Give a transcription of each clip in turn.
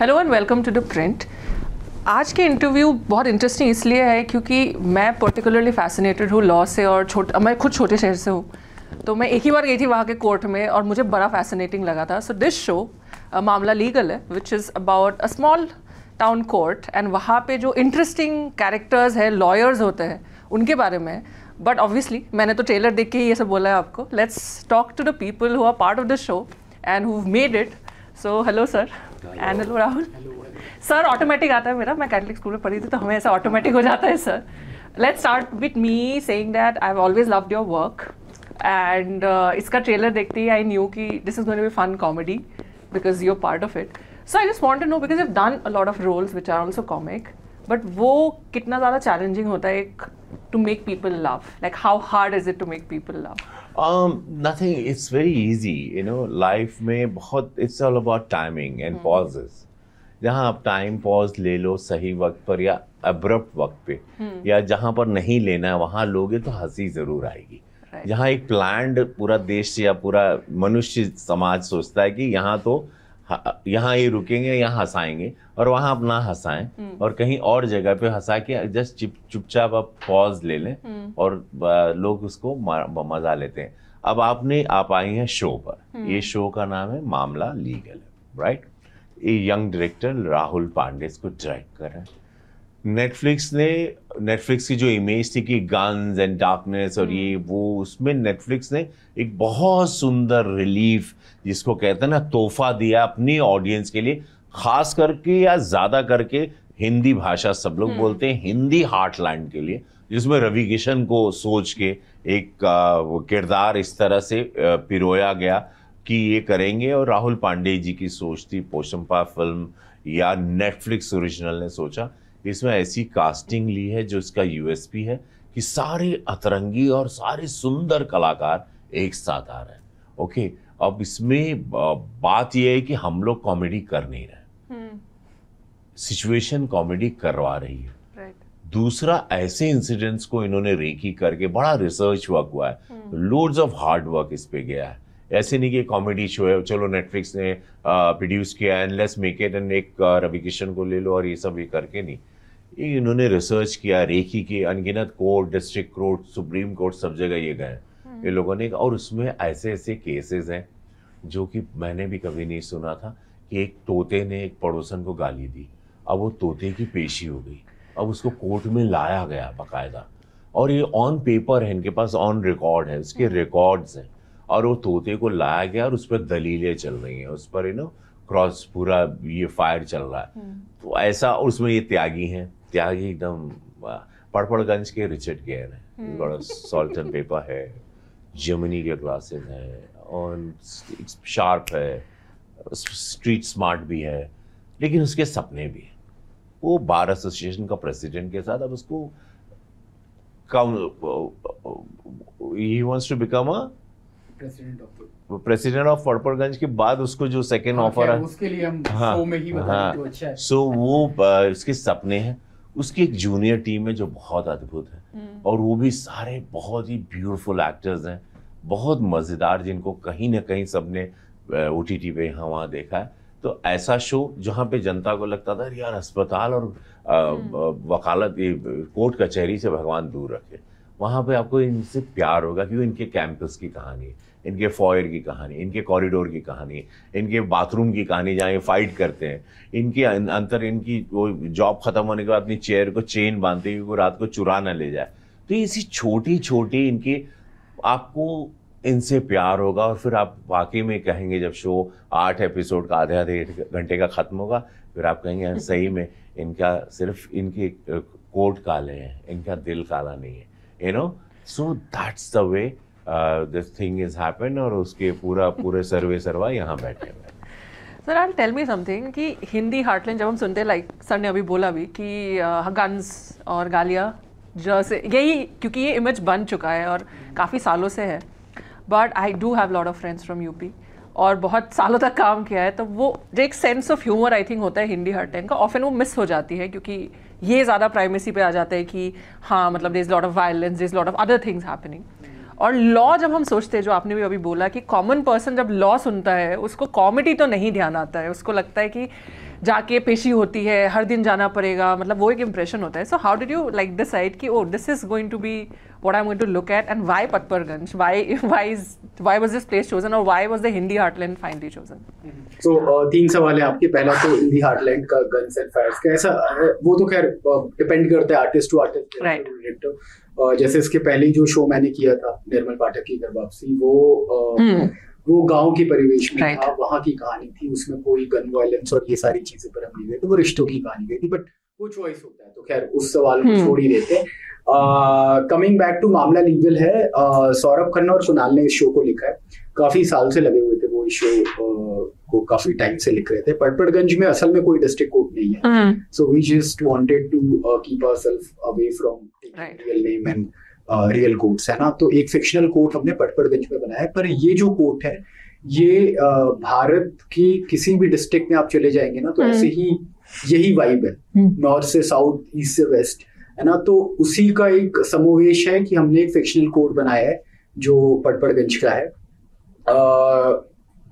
Hello and welcome to the print आज के interview बहुत इंटरेस्टिंग इसलिए है क्योंकि मैं पर्टिकुलरली फैसिनेटेड हूँ लॉ से और छोट मैं खुद छोटे शहर से हूँ। तो मैं एक ही बार गई थी वहाँ के कोर्ट में और मुझे बड़ा फैसिनेटिंग लगा था। So this show Maamla legal Hai which is about a small town court and वहाँ पे जो इंटरेस्टिंग कैरेक्टर्स है लॉयर्स होते हैं, उनके बारे में। बट ऑब्वियसली मैंने तो ट्रेलर देख के ही ये सब बोला है आपको। Let's talk to the people who are part of the show and who made it so hello sir and hello Rahul sir automatic आता है मेरा. मैं कैथलिक स्कूल में पढ़ी थी तो हमें ऐसा ऑटोमेटिक हो जाता है sir let's start with me saying that I have always loved your work and इसका ट्रेलर देखते ही आई न्यू कि this is going be fun comedy because you are part of it so I just want to know because you done a lot of roles which are also comic but वो कितना ज़्यादा challenging होता है एक to make people love like how hard is it to make people love Um, it's very very you know life life में बहुत it's all about timing and pauses. जहाँ आप टाइम पॉज ले लो सही वक्त पर या अब्रप्ट वक्त पे या जहाँ पर नहीं लेना है वहाँ लोगे तो हँसी ज़रूर आएगी Right. जहाँ एक प्लान्ड पूरा देश या पूरा मनुष्य समाज सोचता है कि यहाँ तो यहाँ ये रुकेंगे यहाँ हंसाएँगे और वहाँ आप ना हंसाएँ और कहीं और जगह पे हंसा के जस्ट चुप चुपचाप आप पॉज ले लें और लोग उसको मज़ा लेते हैं। अब आपने आप आई हैं शो पर। ये शो का नाम है मामला लीगल राइट ये यंग डायरेक्टर राहुल पांडे इसको डायरेक्ट कर रहे हैं। नेटफ्लिक्स ने नेटफ्लिक्स की जो इमेज थी कि गन्स एंड डार्कनेस और ये वो उसमें नेटफ्लिक्स ने एक बहुत सुंदर रिलीफ जिसको कहते हैं ना तोहफा दिया अपनी ऑडियंस के लिए खास करके या ज़्यादा करके हिंदी भाषा सब लोग बोलते हैं हिंदी हार्टलैंड के लिए जिसमें रवि किशन को सोच के एक किरदार इस तरह से पिरोया गया कि ये करेंगे और राहुल पांडे जी की सोच थी पोशंपा फ़िल्म या नेटफ्लिक्स ओरिजिनल ने सोचा। इसमें ऐसी कास्टिंग ली है जो इसका यूएसपी है कि सारे अतरंगी और सारे सुंदर कलाकार एक साथ आ रहे हैं। ओके अब इसमें बात यह है कि हम लोग कॉमेडी कर नहीं रहे। सिचुएशन कॉमेडी करवा रही है। दूसरा ऐसे इंसिडेंट्स को इन्होंने रेकी करके बड़ा रिसर्च वर्क हुआ है। लोड्स ऑफ़ हार्ड वर्क इस पे गया है। ऐसे नहीं कि कॉमेडी शो है चलो नेटफ्लिक्स ने प्रोड्यूस किया and let's make it and एक रवि किशन को ले लो और ये सब ये करके नहीं। ये इन्होंने रिसर्च किया रेखी की अनगिनत court district court supreme court सब जगह ये गए। ये लोगों ने और उसमें ऐसे ऐसे केसेस हैं जो कि मैंने भी कभी नहीं सुना था कि एक तोते ने एक पड़ोसन को गाली दी। अब वो तोते की पेशी हो गई। अब उसको कोर्ट में लाया गया बाकायदा। और ये ऑन पेपर है इनके पास ऑन रिकॉर्ड है उसके रिकॉर्ड्स हैं। और वो तोते को लाया गया और उस पर दलीलें चल रही हैं। उस पर यू नो क्रॉस पूरा ये फायर चल रहा है। तो ऐसा उसमें ये त्यागी हैं। त्यागी एकदम पड़पड़गंज के रिचर्ड गेयर हैं। बड़ा सॉल्ट एंड पेपर है जर्मनी के क्लासेस हैं और शार्प है स्ट्रीट स्मार्ट भी है लेकिन उसके सपने भी हैं। वो बार एसोसिएशन का प्रेसिडेंट के साथ अब उसको ही wants to become a president of president of Phadpadganj के बाद उसको जो सेकेंड हाँ, ऑफ़र है। उसके लिए हम हाँ, में ही हाँ। तो अच्छा है। सो वो अ, उसके सपने हैं। उसकी एक जूनियर टीम है जो बहुत अद्भुत है। और वो भी सारे बहुत ही ब्यूटीफुल एक्टर्स हैं। बहुत मज़ेदार जिनको कहीं ना कहीं सबने ओ टी टी पे यहाँ वहाँ देखा है। तो ऐसा शो जहाँ पे जनता को लगता था यार अस्पताल और अ, वकालत ये कोर्ट कचहरी से भगवान दूर रखे। वहाँ पे आपको इनसे प्यार होगा क्योंकि इनके कैंपस की कहानी है। इनके फॉयर की कहानी, इनके कॉरिडोर की कहानी, इनके बाथरूम की कहानी जहाँ ये फाइट करते हैं। इनके अंतर इनकी वो जॉब खत्म होने के बाद अपनी चेयर को चेन बांधते हैं वो रात को चुरा ना ले जाए। तो ऐसी छोटी छोटी इनकी, आपको इनसे प्यार होगा और फिर आप वाकई में कहेंगे जब शो आठ एपिसोड का आधे आधे घंटे का खत्म होगा, फिर आप कहेंगे सही में इनका सिर्फ़ इनके कोट काले हैं, इनका दिल काला नहीं है। You know so that's the way this thing is happen और उसके पूरा, पूरे सर्वे सर्वा यहाँ बैठे हुए sir I tell me something कि हिंदी हार्टलैंड जब हम सुनते लाइक सर ने अभी बोला भी कि गन्स और गालियाँ जैसे यही, क्योंकि ये इमेज बन चुका है और काफ़ी सालों से है। But I do have lot of friends from UP और बहुत सालों तक काम किया है तो वो, जो एक sense of humour I think होता है हिंदी हार्टलैंड का ऑफन वो मिस हो जाती है, क्योंकि ये ज़्यादा प्राइमेसी पे आ जाता है कि हाँ मतलब there is lot of violence there is lot of other things happening और लॉ जब हम सोचते हैं जो आपने भी अभी बोला कि कॉमन पर्सन जब लॉ सुनता है उसको कॉमेडी तो नहीं ध्यान आता है उसको लगता है कि जाके पेशी होती है हर दिन जाना पड़ेगा मतलब वो एक इम्प्रेशन होता है so how did you like decide कि ओ this is going to be what I'm going to look at and why Patparganj? Why why is why was this place chosen or why was the Hindi heartland finally chosen? तो uh, तीन सवाल है आपके पहला तो Hindi heartland का guns and fires का ऐसा वो तो खैर डिपेंड करता है आर्टिस्ट टू आर्टिस्ट Right. जैसे इसके पहले जो शो मैंने किया था निर्मल पाठक की घर वापसी वो Hmm. वो गाँव के परिवेश में Right. था वहाँ की कहानी थी उसमें कोई गन वायलेंस और ये सारी चीज़ें पर हम नहीं गए तो वो रिश्तों की कहानी गई थी बट वो चॉइस होता है तो खैर उस सवाल को Hmm. छोड़ ही देते coming back to Maamla legal Hai uh, Saurabh Khanna और कुणाल ने इस शो को लिखा है काफ़ी साल से लगे हुए थे वो इस शो uh, को काफ़ी टाइम से लिख रहे थे पटपड़गंज में असल में कोई डिस्ट्रिक्ट कोर्ट नहीं है so So we just to keep away from taking Right. real name and uh, real है ना तो एक फिक्शनल कोर्ट हमने पटपड़गंज में बनाया है पर ये जो कोर्ट है ये uh, भारत की किसी भी डिस्ट्रिक्ट में आप चले जाएँगे ना तो हम्म। ऐसे ही यही वाइब है हम्म। नॉर्थ से साउथ ईस्ट से वेस्ट है ना तो उसी का एक समावेश है कि हमने एक फिक्शनल कोर्ट बनाया है जो पटपड़गंज का है uh,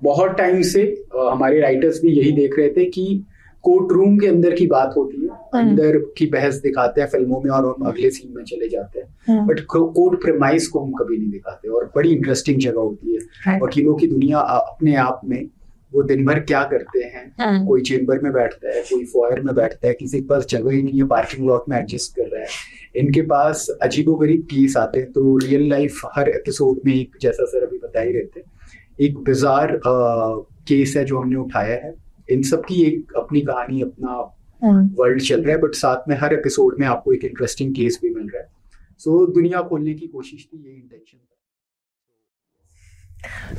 बहुत टाइम से uh, हमारे राइटर्स भी यही देख रहे थे कि कोर्ट रूम के अंदर की बात होती है अंदर की बहस दिखाते हैं फ़िल्मों में और हम अगले सीन में चले जाते हैं. बट कोर्ट प्रेमाइज को हम कभी नहीं दिखाते और बड़ी इंटरेस्टिंग जगह होती है। वकीलों की दुनिया अपने आप में वो दिन भर क्या करते हैं Hmm. कोई चेम्बर में बैठता है कोई फॉयर में बैठता है किसी के पास जगह ही नहीं है पार्किंग लॉट में एडजस्ट कर रहा है। इनके पास अजीबोगरीब केस आते हैं तो रियल लाइफ हर एपिसोड में एक जैसा सर अभी बता ही रहे थे एक बिजार केस है जो हमने उठाया है। इन सब की एक अपनी कहानी अपना. वर्ल्ड चल रहा है बट साथ में हर एपिसोड में आपको एक इंटरेस्टिंग केस भी मिल रहा है सो so, दुनिया खोलने की कोशिश थी ये इंटेंशन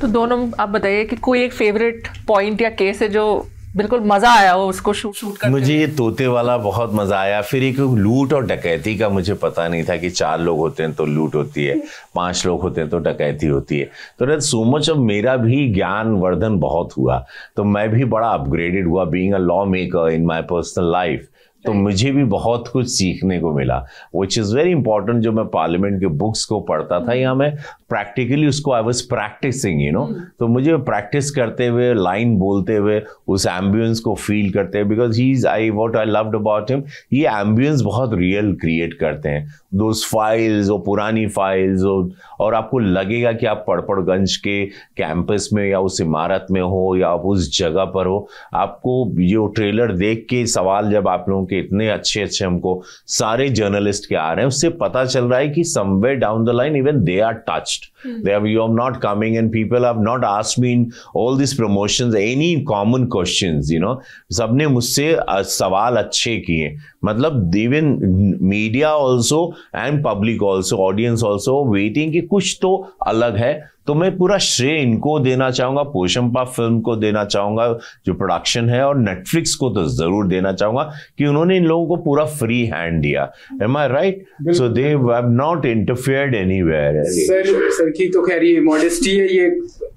तो दोनों आप बताइए कि कोई एक फेवरेट पॉइंट या केस है जो बिल्कुल मज़ा आया वो उसको शूट शूट करके। मुझे ये तोते वाला बहुत मज़ा आया। फिर एक लूट और डकैती का मुझे पता नहीं था कि चार लोग होते हैं तो लूट होती है, पाँच लोग होते हैं तो डकैती होती है। तो दैट सो मच ऑफ़ मेरा भी ज्ञान वर्धन बहुत हुआ। तो मैं भी बड़ा अपग्रेडेड हुआ being a law maker in my personal life तो मुझे भी बहुत कुछ सीखने को मिला विच इज़ वेरी इंपॉर्टेंट जो मैं पार्लियामेंट के बुक्स को पढ़ता था या मैं प्रैक्टिकली उसको I was practising you know तो मुझे प्रैक्टिस करते हुए लाइन बोलते हुए उस एम्बियंस को फील करते हैं because he is I what I loved about him ये एम्बियंस बहुत रियल क्रिएट करते हैं। दोज फाइल्स और पुरानी फाइल्स और, और आपको लगेगा कि आप पड़पड़गंज के कैंपस में या उस इमारत में हो या आप उस जगह पर हो। आपको ये ट्रेलर देख के सवाल जब आप लोगों के इतने अच्छे अच्छे हमको सारे जर्नलिस्ट के आ रहे हैं उससे पता चल रहा है कि somewhere down the line even they are touched they have you are not coming and people have not asked me in all these promotions any common questions you know सबने मुझसे सवाल अच्छे किए मतलब even media also and public also audience also waiting कि कुछ तो अलग है तो मैं पूरा श्रेय इनको देना चाहूँगा पोशंपा फ़िल्म को देना चाहूँगा जो प्रोडक्शन है और नेटफ्लिक्स को तो ज़रूर देना चाहूँगा कि उन्होंने इन लोगों को पूरा फ्री हैंड दिया। Am I right so they have not interfered anywhere sir sir की तो खैर ये मॉडेस्टी है ये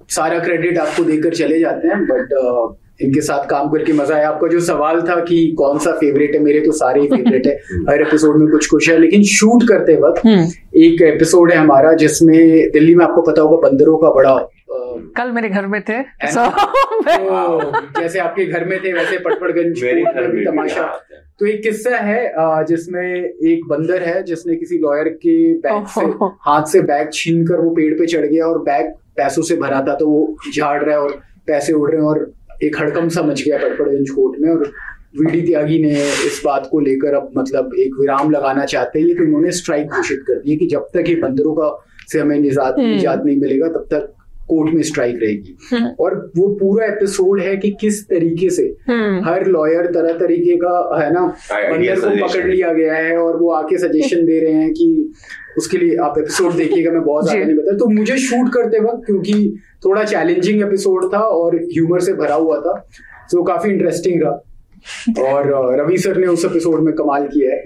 सारा क्रेडिट आपको देकर चले जाते हैं बट इनके साथ काम करके मज़ा आया। आपका जो सवाल था कि कौन सा फेवरेट है मेरे तो सारे ही फेवरेट है। हर एपिसोड में कुछ कुछ है लेकिन शूट करते वक्त एक एपिसोड है हमारा जिसमें दिल्ली में आपको पता होगा बंदरों का बड़ा कल मेरे घर में थे so, तो जैसे आपके घर में थे वैसे पटपड़गंज मेरे कोर्ट घर में भी में भी तमाशा तो एक किस्सा है जिसमें एक बंदर है जिसने किसी लॉयर के बैग से हाथ से बैग छीन कर वो पेड़ पे चढ़ गया और बैग पैसों से भरा था तो वो झाड़ रहा है और पैसे उड़ रहे हैं और एक हड़कम सा मच गया पटपड़गंज कोर्ट में और वीडी त्यागी ने इस बात को लेकर अब मतलब एक विराम लगाना चाहते हैं लेकिन उन्होंने स्ट्राइक घोषित कर दी कि जब तक ये बंदरों का से हमें निजात हम्म। निजात नहीं मिलेगा तब तक कोर्ट में स्ट्राइक रहेगी। हम्म। और वो पूरा एपिसोड है कि किस तरीके से हम्म, हर लॉयर तरह तरीके का है ना बंदर को पकड़ लिया गया है और वो आके सजेशन दे रहे हैं कि उसके लिए आप एपिसोड देखिएगा मैं बहुत ज़्यादा नहीं बता तो मुझे शूट करते वक्त क्योंकि थोड़ा चैलेंजिंग एपिसोड था और ह्यूमर से भरा हुआ था तो काफ़ी इंटरेस्टिंग रहा। और रवि सर ने उस एपिसोड में कमाल किया है।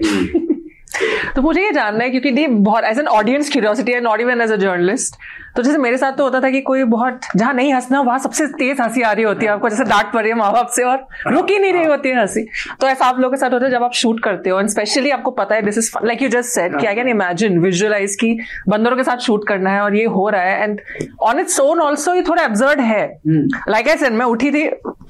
तो मुझे ये जानना है क्योंकि ये बहुत as an audience curiosity and not even as a journalist तो जैसे मेरे साथ तो होता था कि कोई बहुत जहाँ नहीं हंसना वहाँ सबसे तेज हँसी आ रही होती है आपको जैसे डांट पड़ रही है माँ बाप से और रुक ही नहीं रही होती है हँसी। तो ऐसा आप लोगों के साथ होता है जब आप शूट करते हो एंड स्पेशली आपको पता है this is like you just set I can imagine visualise की बंदरों के साथ शूट करना है और ये हो रहा है and on its own also ये थोड़ा एब्जर्ड है। लाइक आई सेड मैं उठी थी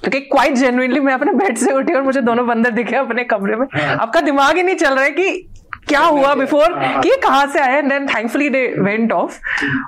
क्वाइट जेनुइनली मैं अपने बेड से उठी और मुझे दोनों बंदर दिखे अपने कमरे में। हाँ। आपका दिमाग ही नहीं चल रहा है कि क्या हुआ बिफोर कि ये कहाँ से आया and then thankfully they went off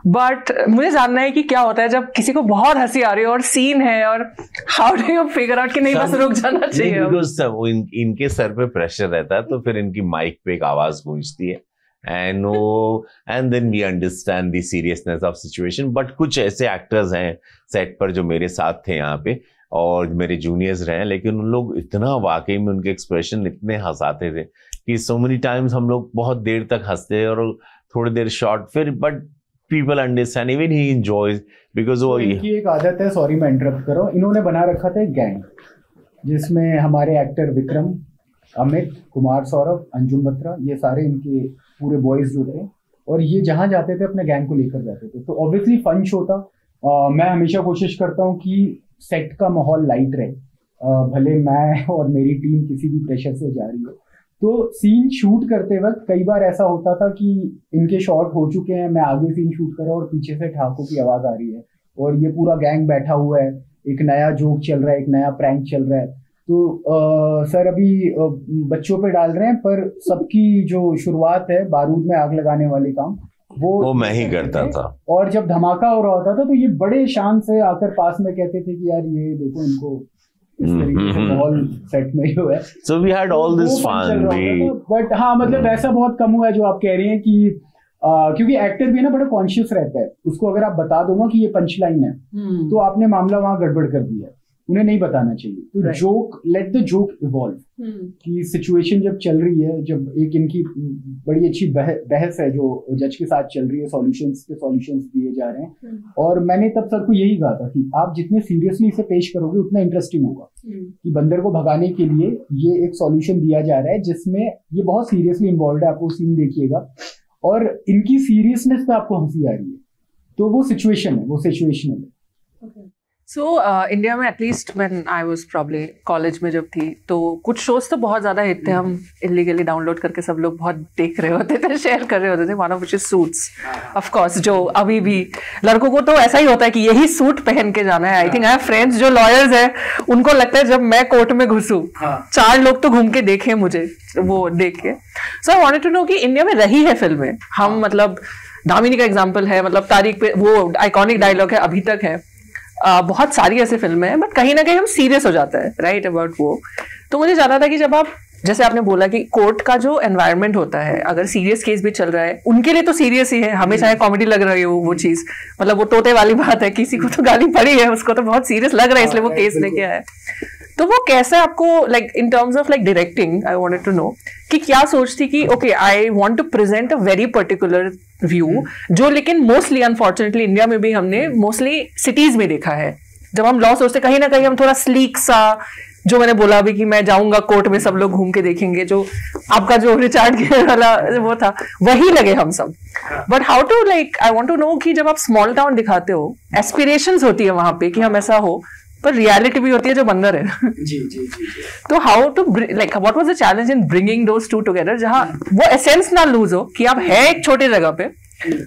but मुझे जानना है कि क्या होता है जब किसी को बहुत हँसी आ रही है और सीन है और how do you figure out कि नहीं बस रुक जाना चाहिए बिकॉज़ सब इन, इनके सर पे प्रेशर रहता है तो फिर इनकी माइक पे एक आवाज़ गूंजती है। एंड वो and then we understand the seriousness of situation but कुछ ऐसे एक्टर्स हैं सेट पर जो मेरे साथ थे यहाँ पे और मेरे जूनियर्स रहे लेकिन उन लोग इतना वाकई में उनके एक्सप्रेशन इतने हंसाते थे कि सो मेनी टाइम्स हम लोग बहुत देर तक हँसते और थोड़ी देर शॉर्ट फिर but people understand even he enjoys because वो इनकी एक आदत है सॉरी मैं इंटरप्ट कर इन्होंने बना रखा था गैंग जिसमें हमारे एक्टर विक्रम अमित कुमार सौरभ अंजुम बत्रा ये सारे इनके पूरे बॉयज़ जो थे और ये जहाँ जाते थे अपने गैंग को लेकर जाते थे। तो ऑब्वियसली फन शो था। अ, मैं हमेशा कोशिश करता हूँ कि सेट का माहौल लाइट रहे। भले मैं और मेरी टीम किसी भी प्रेशर से जा रही हो। तो सीन शूट करते वक्त कई बार ऐसा होता था कि इनके शॉट हो चुके हैं मैं आगे सीन शूट कर रहा हूँ और पीछे से ठाकुर की आवाज़ आ रही है। और ये पूरा गैंग बैठा हुआ है। एक नया जोक चल रहा है एक नया प्रैंक चल रहा है। तो अ, सर अभी बच्चों पे डाल रहे हैं पर सबकी जो शुरुआत है बारूद में आग लगाने वाले काम। वो वो मैं ही करता था। और जब धमाका हो रहा होता था तो ये बड़े शान से आकर पास में कहते थे कि यार ये देखो इनको इस हम्म, तरीके से हम्म, सेट में जो है। So we had all this fun we but हाँ मतलब ऐसा बहुत कम हुआ है जो आप कह रहे हैं कि आ, क्योंकि एक्टर भी ना बड़ा कॉन्शियस रहता है। उसको अगर आप बता दो ना कि ये पंच लाइन है हम्म, तो आपने मामला वहाँ गड़बड़ कर दिया। है उन्हें नहीं बताना चाहिए। तो. Joke let the joke evolve हम्म, कि सिचुएशन जब चल रही है जब एक इनकी बड़ी अच्छी बह, बहस है जो जज के साथ चल रही है सॉल्यूशंस के सॉल्यूशंस दिए जा रहे हैं। और मैंने तब सर को यही कहा था कि आप जितने सीरियसली इसे पेश करोगे उतना इंटरेस्टिंग होगा। हम्म, कि बंदर को भगाने के लिए ये एक सॉल्यूशन दिया जा रहा है जिसमें ये बहुत सीरियसली इन्वॉल्व है आपको सीन देखिएगा। और इनकी सीरियसनेस पे आपको हँसी आ रही है। तो वो सिचुएशन है वो सिचुएशनल है। सो इंडिया में at least when I was probably college में जब थी तो कुछ शोज़ तो बहुत ज़्यादा हिट थे। हम इलीगली डाउनलोड करके सब लोग बहुत देख रहे होते थे शेयर कर रहे होते थे। One of which is suits of course जो अभी भी लड़कों को तो ऐसा ही होता है कि यही सूट पहन के जाना है। आई थिंक आई फ्रेंड्स जो लॉयर्स हैं उनको लगता है जब मैं कोर्ट में घुसूं हाँ। चार लोग तो घूम के देखे मुझे वो देख के। So I wanted to know कि इंडिया में रही है फ़िल्में हम मतलब दामिनी का एग्ज़ाम्पल है मतलब तारीख पे वो आइकॉनिक डायलॉग है अभी तक है। बहुत सारी ऐसी फ़िल्में हैं बट कहीं ना कहीं हम सीरियस हो जाते हैं राइट अबाउट वो। तो मुझे जाना था कि जब आप जैसे आपने बोला कि कोर्ट का जो एनवायरनमेंट होता है अगर सीरियस केस भी चल रहा है उनके लिए तो सीरियस ही है हमें चाहे कॉमेडी लग रही हो वो चीज़ मतलब वो तोते वाली बात है किसी को तो गाली पड़ी है उसको तो बहुत सीरियस लग रहा है इसलिए वो हाँ, केस लेके आया। है तो वो कैसे आपको like in terms of like directing I wanted to know कि क्या सोच थी कि okay I want to present a very particular view जो लेकिन मोस्टली अनफॉर्चुनेटली इंडिया में भी हमने मोस्टली सिटीज़ में देखा है। जब हम लॉ सोचते कहीं ना कहीं हम थोड़ा स्लीक सा, जो मैंने बोला अभी कि मैं जाऊँगा कोर्ट में सब लोग घूम के देखेंगे, जो आपका जो रिचार्ड वाला वो था, वही लगे हम सब। But how to like I want to know कि जब आप स्मॉल टाउन दिखाते हो एस्पिरेशंस होती है वहाँ पे कि हम ऐसा हो पर रियलिटी भी होती है जो बंदर है जी जी जी जी। तो how to like what was the challenge in bringing those two together जहाँ वो एसेंस ना लूज हो कि आप है एक छोटे जगह पे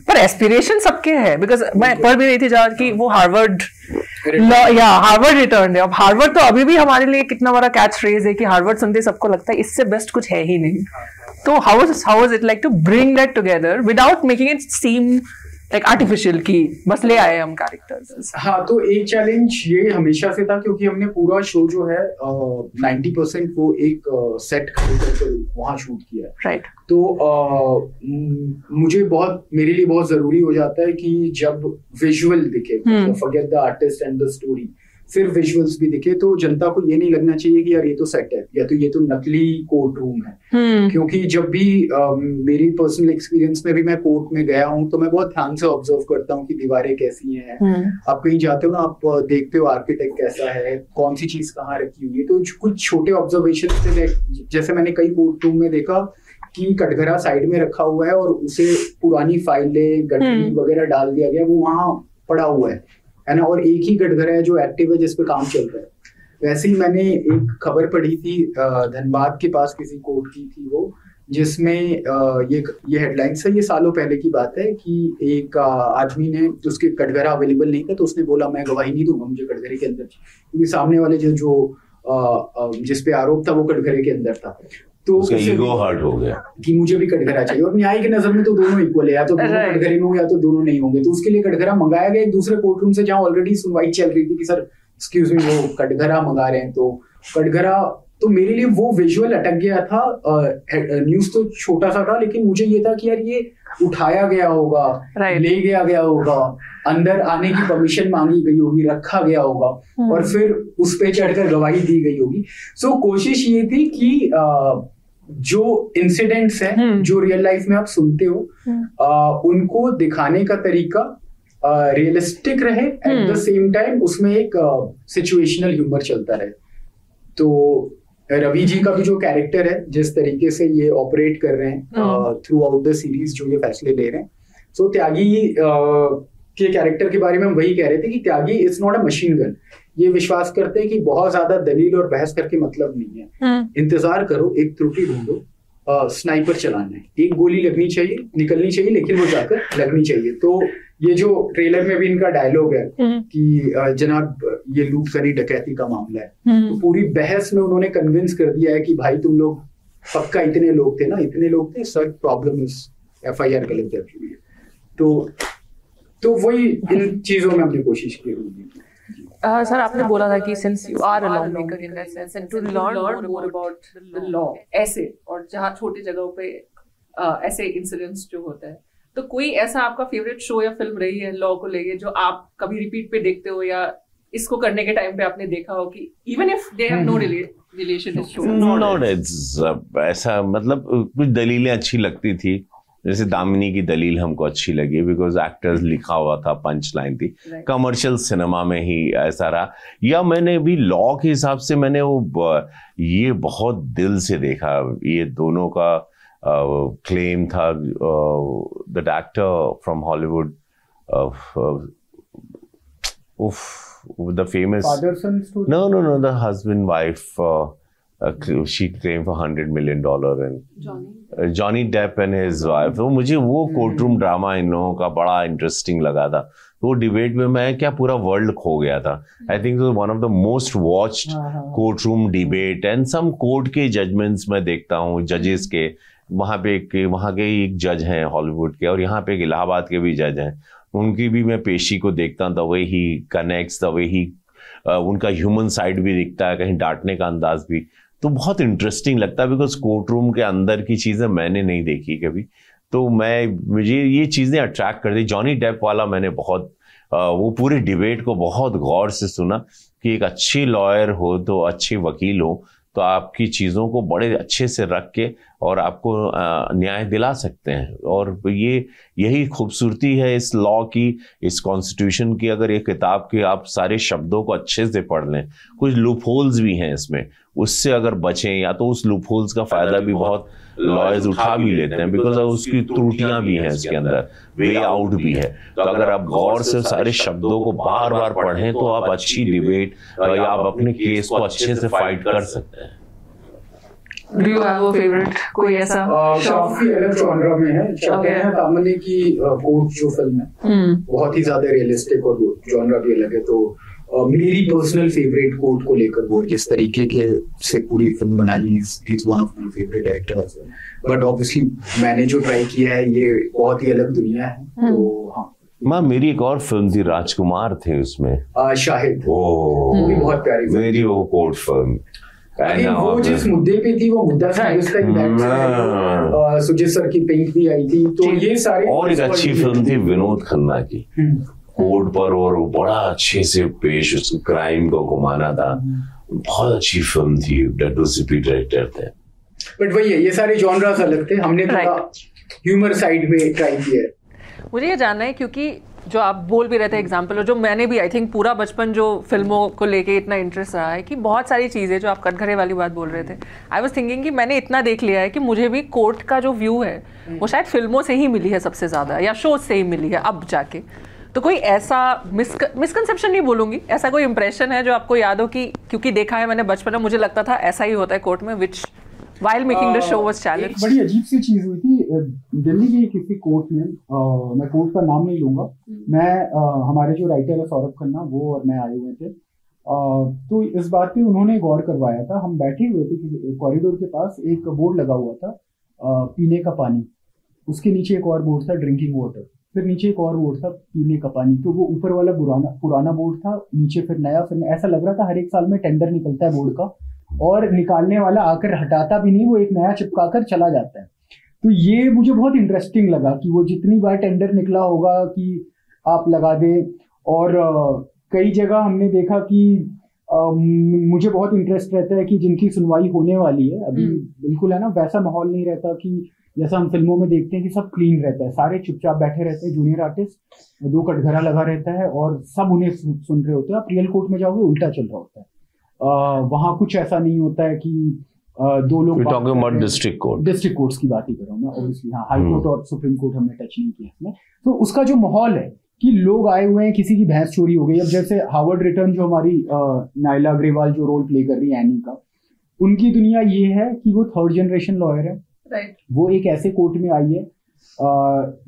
पर एस्पिरेशन सबके है। बिकॉज़ मैं पढ़ भी रही थी जहाँ कि वो हार्वर्ड या हार्वर्ड रिटर्न है। अब हार्वर्ड तो अभी भी हमारे लिए कितना बड़ा कैच फ्रेज है कि हार्वर्ड सुनते सबको लगता है इससे बेस्ट कुछ है ही नहीं। तो how how is it like to bring that together without making it seem like artificial की बस ले आए हम कैरेक्टर्स हाँ तो एक चैलेंज ये हमेशा से था क्योंकि हमने पूरा शो जो है नाइन्टी परसेंट वो एक सेट खरीदकर वहाँ शूट किया है राइट right. तो आ, मुझे बहुत मेरे लिए बहुत ज़रूरी हो जाता है कि जब विजुअल दिखे। Forget the artist and the story फिर विजुअल्स भी दिखे तो जनता को ये नहीं लगना चाहिए कि यार ये तो सेट है या तो ये तो नकली कोर्ट रूम है। हम्म। क्योंकि जब भी अ, मेरी पर्सनल एक्सपीरियंस में भी मैं कोर्ट में गया हूँ तो मैं बहुत ध्यान से ऑब्ज़र्व करता हूँ कि दीवारें कैसी हैं। हम्म। आप कहीं जाते हो ना आप देखते हो आर्किटेक्ट कैसा है कौन सी चीज़ कहाँ रखी हुई है तो कुछ छोटे ऑब्जर्वेशन से जैसे मैंने कई कोर्ट रूम में देखा कि कटघरा साइड में रखा हुआ है और उसे पुरानी फाइलें गठरी हम्म। वगैरह डाल दिया गया वो वहाँ पड़ा हुआ है। है ना और एक ही गटघरा है जो एक्टिव है जिस पे काम चल रहा है। वैसे ही मैंने एक खबर पढ़ी थी धनबाद के पास किसी कोर्ट की थी वो जिसमें ये ये हेडलाइंस है ये सालों पहले की बात है कि एक आदमी ने उसके कटघरा अवेलेबल नहीं था तो उसने बोला मैं गवाही नहीं दूँगा मुझे कटघरे के अंदर। क्योंकि सामने वाले जो जो अ, अ, जिस पे आरोप था वो कटघरे के अंदर था। तो उसका ईगो हर्ट हो गया। कि मुझे भी कटघरा चाहिए। और न्याय की नज़र में तो दोनों इक्वल है। या तो दोनों. कटघरे में हो या तो दोनों नहीं होंगे। तो उसके लिए कटघरा मंगाया गया। एक दूसरे कोर्टरूम से जहाँ ऑलरेडी सुनवाई चल रही थी कि सर एक्सक्यूज मी वो कटघरा मंगा रहे हैं। तो कटघरा तो मेरे लिए वो विजुअल अटक गया था न्यूज़ तो छोटा सा था लेकिन मुझे ये था कि यार ये उठाया गया होगा Right. ले गया गया होगा अंदर आने की परमिशन मांगी गई होगी रखा गया होगा hmm. और फिर उस पे चढ़कर गवाही दी गई होगी सो so, कोशिश ये थी कि अ, जो इंसिडेंट्स हैं हम्म। जो रियल लाइफ में आप सुनते हो हम्म। अ, उनको दिखाने का तरीका रियलिस्टिक रहे एट द। सेम टाइम उसमें एक सिचुएशनल ह्यूमर चलता रहे तो रवि जी का भी जो कैरेक्टर है जिस तरीके से ये ऑपरेट कर रहे हैं। थ्रू आउट द सीरीज़ जो ये फैसले ले रहे हैं। सो so, त्यागी अ, के कैरेक्टर के बारे में हम वही कह रहे थे कि Tyagi it's not a machine gun ये विश्वास करते हैं कि बहुत ज़्यादा दलील और बहस करके मतलब नहीं है। हम्म, इंतज़ार करो एक त्रुटि ढूंढो स्नाइपर चलाना है। एक गोली लगनी चाहिए निकलनी चाहिए लेकिन वो जाकर लगनी चाहिए। तो ये जो ट्रेलर में भी इनका डायलॉग है हम्म, कि जनाब ये लूट करी डकैती का मामला है। तो हम्म, पूरी बहस में उन्होंने कन्विंस कर दिया है कि भाई तुम लोग पक्का इतने लोग थे ना इतने लोग थे sir problem is F I R गलत दर्ज हुई है। तो तो वही इन चीज़ों में हमने कोशिश की होगी Uh, सर आपने बोला था कि since you are a law maker in that sense and to learn more about the law ऐसे और जहाँ छोटी जगहों पे uh, ऐसे इंसिडेंट्स जो होता है। तो कोई ऐसा आपका फेवरेट शो या फ़िल्म रही है लॉ को लेके जो आप कभी रिपीट पे देखते हो या इसको करने के टाइम पे आपने देखा हो कि even if they have no relation is show not it's ऐसा मतलब कुछ दलीलें अच्छी लगती थी। जैसे दामिनी की दलील हमको अच्छी लगी बिकॉज़ एक्टर्स लिखा हुआ था पंच लाइन थी। Right. कमर्शियल सिनेमा में ही ऐसा रहा। या मैंने भी लॉ के हिसाब से मैंने वो ये बहुत दिल से देखा। ये दोनों का क्लेम था that actor from Hollywood the famous father son story No, no, no. The husband wife, uh, uh, she claimed for hundred million dollar and uh, Johnny Depp and his wife. तो मुझे वो court room drama इन लोगों का बड़ा interesting लगा था वो debate में मैं क्या पूरा वर्ल्ड खो गया था I think one of the most watched. Court room debate and some court के जजमेंट्स मैं देखता हूँ जजेस के वहाँ पे एक वहाँ के एक जज हैं हॉलीवुड के और यहाँ पे एक इलाहाबाद के भी जज हैं उनकी भी मैं पेशी को देखता हूँ the way he connects the way he उनका ह्यूमन साइड भी दिखता है, कहीं डांटने का अंदाज भी। तो बहुत इंटरेस्टिंग लगता है बिकॉज़ कोर्ट रूम के अंदर की चीज़ें मैंने नहीं देखी कभी। तो मैं, मुझे ये चीज़ें अट्रैक्ट कर दी जॉनी डेप वाला मैंने बहुत वो पूरे डिबेट को बहुत गौर से सुना कि एक अच्छी लॉयर हो तो अच्छे वकील हो तो आपकी चीज़ों को बड़े अच्छे से रख के और आपको न्याय दिला सकते हैं। और ये यही खूबसूरती है इस लॉ की इस कॉन्स्टिट्यूशन की। अगर ये किताब के आप सारे शब्दों को अच्छे से पढ़ लें कुछ लूप होल्स भी हैं इसमें। उससे अगर बचें या तो उस लूप होल्स का फ़ायदा भी बहुत लॉयर्स उठा भी लेते हैं बिकॉज़ उसकी त्रुटियाँ भी हैं इसके अंदर। वे आउट भी है। तो अगर आप गौर से सारे शब्दों को बार बार पढ़ें तो आप अच्छी डिबेट या आप अपने केस को अच्छे से फाइट कर सकते हैं। Do you have a favourite कोई ऐसा काफ़ी अलग जॉनरा में है कहते हैं तामने की कोर्ट जो फ़िल्म है। हम्म बहुत ही ज़्यादा रियलिस्टिक और जॉनरा भी अलग है तो मेरी पर्सनल फेवरेट कोर्ट को लेकर वो जिस तरीके के से पूरी फ़िल्म बनाई is one of my favourite actors but obviously मैंने जो ट्राई किया है ये बहुत ही अलग दुनिया है तो हाँ। माँ मेरी एक और फ़िल्म थी राजकुमार थे उसमें। अ, शाहिद। ओ वो भी बहुत प्यारी मेरी वो कोर्ट फ़िल्म अरे वो जिस मुद्दे पे थी वो मुद्दा था हाँ। सुजीत सर की पिंक भी आई थी तो ये सारे और एक अच्छी फ़िल्म थी विनोद खन्ना की। हम्म। कोर्ट पर और वो बड़ा अच्छे से पेश उस क्राइम को घुमाना था। बहुत अच्छी फ़िल्म थी डड्डू सिपी डायरेक्टर थे। बट वही है ये सारे जॉनरास अलग थे हमने थोड़ा ह्यूमर साइड में ट्राई किया मुझे ये जानना है क्योंकि जो आप बोल भी रहे थे एग्ज़ाम्पल और जो मैंने भी आई थिंक पूरा बचपन जो फ़िल्मों को लेके इतना इंटरेस्ट रहा है कि बहुत सारी चीज़ें जो आप कटघरे वाली बात बोल रहे थे। आई वॉज़ थिंकिंग कि मैंने इतना देख लिया है कि मुझे भी कोर्ट का जो व्यू है, वो शायद फ़िल्मों से ही मिली है सबसे ज़्यादा, या शो से ही मिली है अब जाके। तो कोई ऐसा मिसकंसेप्शन नहीं बोलूँगी, ऐसा कोई इंप्रेशन है जो आपको याद हो कि, क्योंकि देखा है मैंने बचपन में, मुझे लगता था ऐसा ही होता है कोर्ट में which while making the show was challenge बड़ी अजीब सी चीज़ हुई थी दिल्ली के किसी कोर्ट में मैं कोर्ट का नाम नहीं लूँगा। हम्म। मैं हमारे जो राइटर है सौरभ खन्ना वो और मैं आए हुए थे। तो इस बात पे उन्होंने गौर करवाया था। हम बैठे हुए थे कॉरिडोर के पास एक बोर्ड लगा हुआ था पीने का पानी। उसके नीचे एक और बोर्ड था ड्रिंकिंग वाटर फिर नीचे एक और बोर्ड था पीने का पानी। तो वो ऊपर वाला पुराना पुराना बोर्ड था नीचे फिर नया फिर ऐसा लग रहा था हर एक साल में टेंडर निकलता है बोर्ड का। और निकालने वाला आकर हटाता भी नहीं वो एक नया चिपका कर चला जाता है। तो ये मुझे बहुत इंटरेस्टिंग लगा कि वो जितनी बार टेंडर निकला होगा कि आप लगा दें। और कई जगह हमने देखा कि मुझे बहुत इंटरेस्ट रहता है कि जिनकी सुनवाई होने वाली है अभी हम्म। बिल्कुल है ना वैसा माहौल नहीं रहता कि जैसा हम फ़िल्मों में देखते हैं कि सब क्लीन रहता है सारे चुपचाप बैठे रहते हैं जूनियर आर्टिस्ट दो कटघरा लगा रहता है और सब उन्हें सुन रहे होते हैं। आप रियल कोर्ट में जाओगे उल्टा चल रहा होता है। वहाँ कुछ ऐसा नहीं होता है कि दो लोग डिस्ट्रिक्ट कोर्ट डिस्ट्रिक्ट कोर्ट्स की बात ही कर रहा हूँ मैं ऑब्वियसली हाँ हाई कोर्ट और सुप्रीम कोर्ट हमने टच नहीं किया इसमें। तो उसका जो माहौल है कि लोग आए हुए हैं किसी की भैंस चोरी हो गई अब जैसे हावर्ड रिटर्न जो हमारी नायला अग्रवाल जो रोल प्ले कर रही है एनी का उनकी दुनिया ये है कि वो थर्ड जनरेशन लॉयर है। Right. वो एक ऐसे कोर्ट में आई है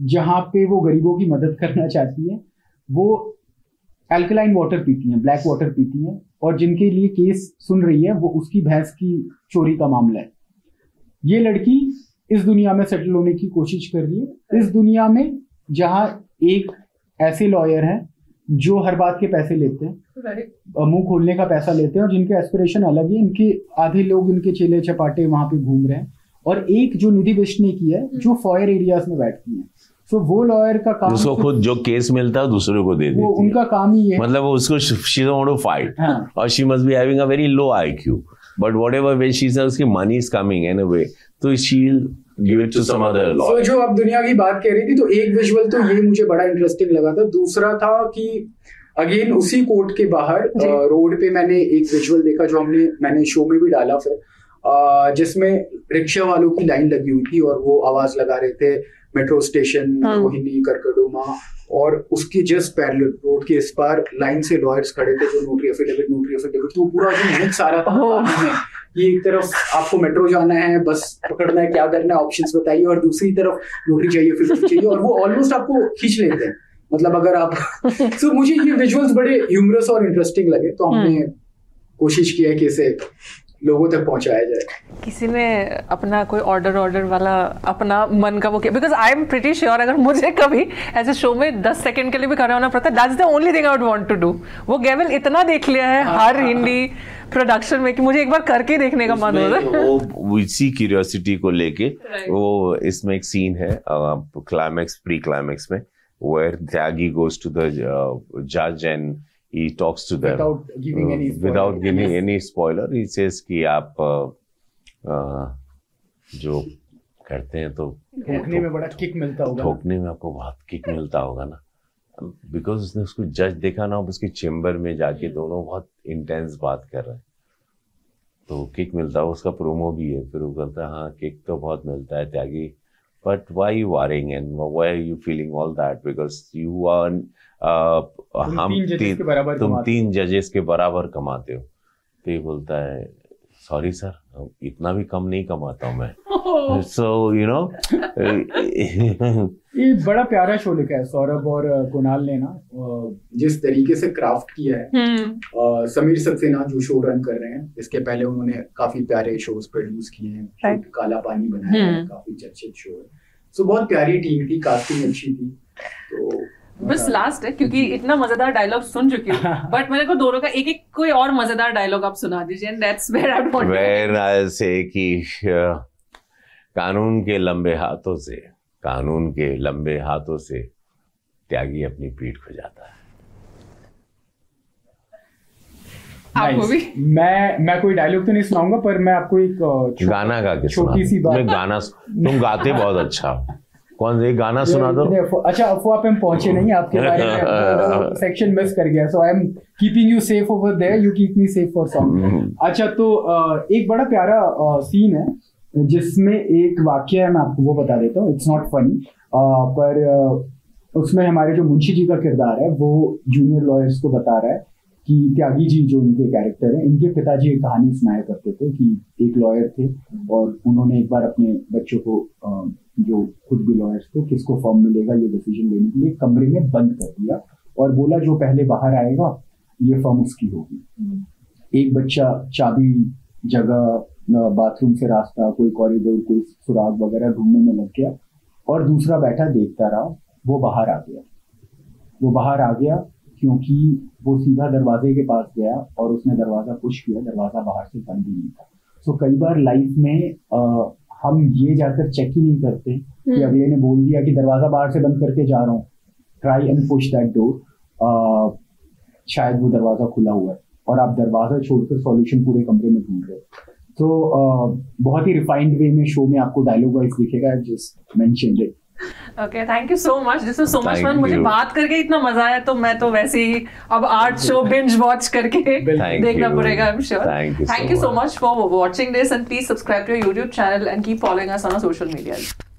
जहाँ पे वो गरीबों की मदद करना चाहती है। वो एल्कलाइन वाटर पीती हैं ब्लैक वाटर पीती हैं। और जिनके लिए केस सुन रही है वो उसकी भैंस की चोरी का मामला है। ये लड़की इस दुनिया में सेटल होने की कोशिश कर रही है। इस दुनिया में जहाँ एक ऐसे लॉयर हैं जो हर बात के पैसे लेते हैं मुँह खोलने का पैसा लेते हैं और जिनके एस्पिरेशन अलग है इनके आधे लोग इनके चेले चपाटे वहाँ पे घूम रहे हैं। और एक जो निधि ने की है हम्म। जो फॉयर एरियाज़ में बैठती है। सो so, वो लॉयर का काम उसको खुद जो केस मिलता है दूसरे को दे देती वो उनका काम ही है। मतलब उसको शी डोंट टू फाइट और she must be having a very low IQ but whatever way she says उसकी money is coming in a way तो she give it to some other law जो आप दुनिया की बात कह रही थी तो एक विजुअल तो ये मुझे बड़ा इंटरेस्टिंग लगा था। दूसरा था कि अगेन उसी कोर्ट के बाहर रोड पे मैंने एक विजुअल देखा जो हमने मैंने शो में भी डाला फिर। जिसमें रिक्शा वालों की लाइन लगी हुई थी और वो आवाज़ लगा रहे थे। मेट्रो स्टेशन हाँ। रोहिणी करकड़ोमा और उसके जस्ट पैरेलल रोड के इस पार लाइन से लॉयर्स खड़े थे जो नोटरी एफिडेविट नोटरी एफिडेविट तो पूरा जो आ रहा था ये एक तरफ़ आपको मेट्रो जाना है बस पकड़ना है क्या करना है ऑप्शंस बताइए और दूसरी तरफ़ नोटरी चाहिए फिर चाहिए और वो ऑलमोस्ट आपको खींच लेते हैं मतलब अगर आप तो मुझे ये विजुअल्स बड़े ह्यूमरस और इंटरेस्टिंग लगे तो हमने हम्म। कोशिश की है कि इसे लोगों तक पहुँचाया जाए। किसी ने अपना कोई ऑर्डर ऑर्डर वाला अपना मन का वो किया। Because I am pretty sure अगर मुझे कभी ऐसे शो में दस सेकंड के लिए भी खड़ा होना पड़ता है that's the only thing I would want to do वो गेवल इतना देख लिया है हाँ, हर हाँ, हिंदी प्रोडक्शन में कि मुझे एक बार करके देखने का मन हो रहा है। वो इसी क्यूरियोसिटी को लेके वो इसमें एक सीन है क्लाइमैक्स प्री क्लाइमैक्स में Tyagi goes to the uh, judge and he talks to them without giving uh, any spoiler. without giving any spoiler he says कि आप uh, uh, जो करते हैं तो ठोकने में बड़ा किक मिलता होगा ठोकने में आपको बहुत किक मिलता होगा ना बिकॉज़ उसने उसको जज देखा ना उसके चेम्बर में जाके दोनों बहुत इंटेंस बात कर रहे हैं तो किक मिलता है उसका प्रोमो भी है फिर वो कहता है हाँ किक तो बहुत मिलता है त्यागी but why are you worrying and why are you feeling all that because हम तीन तुम तीन जजेस के बराबर कमाते हो। तो ये बोलता है सॉरी सर इतना भी कम नहीं कमाता हूँ मैं। सो यू नो ये बड़ा प्यारा शो लिखा है सौरभ और कुणाल ने ना जिस तरीके से क्राफ्ट किया है। हम्म। समीर सक्सेना जो शो रन कर रहे हैं इसके पहले उन्होंने काफ़ी प्यारे शोज़ प्रोड्यूस किए हैं काला पानी बनाया है हम्म। काफ़ी चर्चित शो है। सो बहुत प्यारी टीम थी कास्टिंग अच्छी थी। तो बस लास्ट है क्योंकि इतना मज़ेदार डायलॉग सुन चुकी हूँ। बट मेरे को दोनों का एक एक कोई और मज़ेदार डायलॉग आप सुना दीजिए and that's where I want where I say कि कानून के लंबे हाथों से कानून के लंबे हाथों से त्यागी अपनी पीठ खुजाता है। आपको भी? मैं मैं कोई डायलॉग तो नहीं सुनाऊँगा पर मैं आपको एक गाना गा के छोटी सी बात मैं गाना तुम गाते बहुत अच्छा कौन सा एक गाना सुना दो। अच्छा अफवाह पे हम पहुँचे नहीं आपके बारे में सेक्शन मिस कर गया so I am keeping you safe over there you keep me safe for song अच्छा तो एक बड़ा प्यारा सीन है जिसमें एक वाक्य है मैं आपको वो बता देता हूँ इट्स नॉट फनी पर उसमें हमारे जो मुंशी जी का किरदार है वो जूनियर लॉयर्स को बता रहा है कि त्यागी जी जो इनके कैरेक्टर है इनके पिताजी एक कहानी सुनाया करते थे कि एक लॉयर थे और उन्होंने एक बार अपने बच्चों को जो खुद भी लॉयर्स थे किसको फॉर्म मिलेगा ये डिसीज़न लेने के लिए कमरे में बंद कर दिया और बोला जो पहले बाहर आएगा ये फॉर्म उसकी होगी. एक बच्चा चाबी जगह बाथरूम से रास्ता कोई कॉरिडोर कोई सुराग वगैरह ढूँढने में लग गया और दूसरा बैठा देखता रहा वो बाहर आ गया। वो बाहर आ गया क्योंकि वो सीधा दरवाजे के पास गया और उसने दरवाज़ा पुश किया दरवाज़ा बाहर से बंद ही नहीं था। सो so, कई बार लाइफ में अ, हम ये जाकर चेक ही नहीं करते कि अगले ने बोल दिया कि दरवाज़ा बाहर से बंद करके जा रहा हूँ। Try and push that door शायद वो दरवाज़ा खुला हुआ है। और आप दरवाज़ा छोड़कर सॉल्यूशन पूरे कमरे में ढूंढ रहे हो। तो बहुत ही रिफाइंड वे में शो में आपको डायलॉग वाइज दिखेगा जस्ट मैं it okay thank you so much this so much fun मुझे बात करके इतना मज़ा आया तो मैं तो वैसे ही अब आर्ट शो बिंज वॉच करके देखना पड़ेगा I am sure thank you so much for watching this and please subscribe to YouTube channel and keep following us on social media